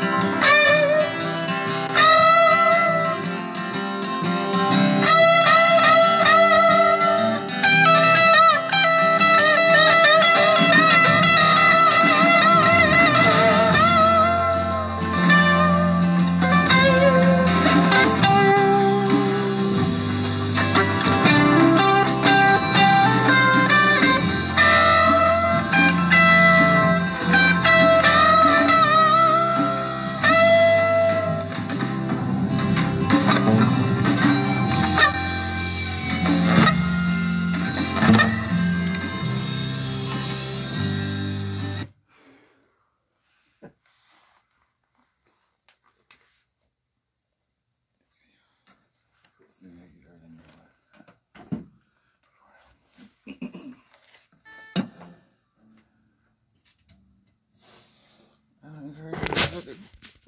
I